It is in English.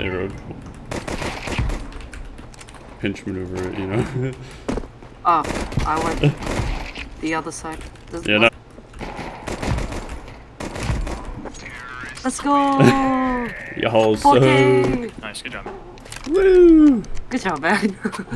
Arrow. Pinch maneuver it, you know? Oh, I went the other side. Does yeah, no. Let's go! Y'all so... Nice, good job. Woo! Good job, man.